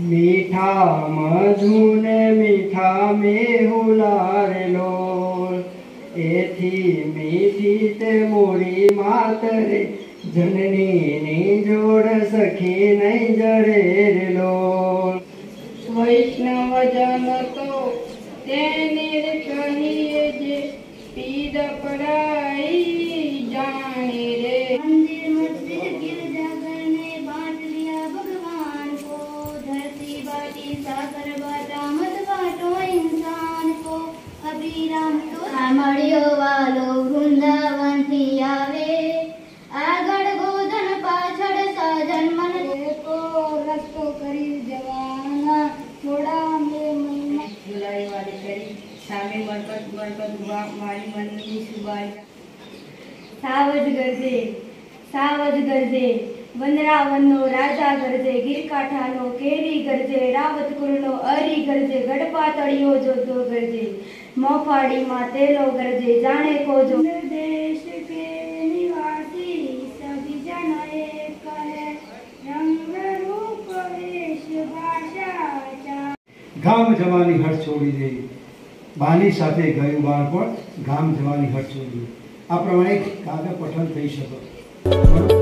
મીઠા મધુને મીઠા મેહુલારેલો એથી મીઠી તે મોરી માતરે, જનની જોડ સખી નહીં જરેર રેલો વૈષ્ણવ જન તો તેને કહીએ જે પીડ પડાઈ धरती बाटी सागर बाटा मत बाटो इंसान को अभिराम तो સાંભળ્યો વાલો વૃંદાવન થી આવે આગળ ગોધન પાછળ સાજન મન તો રસ્તો કરી જવાના થોડા મે મહિના ગુલારી વાળી કરી સામે મરકત મરકત વા- મારી મનની સુબાઈ સાવજ ગરજે સાવજ ગરજે વનરાવનનો રાજા ગરજે ગીરકાંઠાનો કેરી ગરજે રાવતપુરનો અરી ગરજે ગડપા તળિયો જોતો ગરજે. મોફાડીમાં તેલો ગરજે જાણે કોજો. દેશ કે નિવાસી સભી જન એક કહે રંગ રૂપ વેશ ભાષા ગામ જવાની હઠ છોડી દે. બાની સાથે ગયું બાળપણ ગામ જવાની હઠ છોડી દે. આ પ્રમાણે કાવ્ય પઠન થઈ શકે. બરોબર?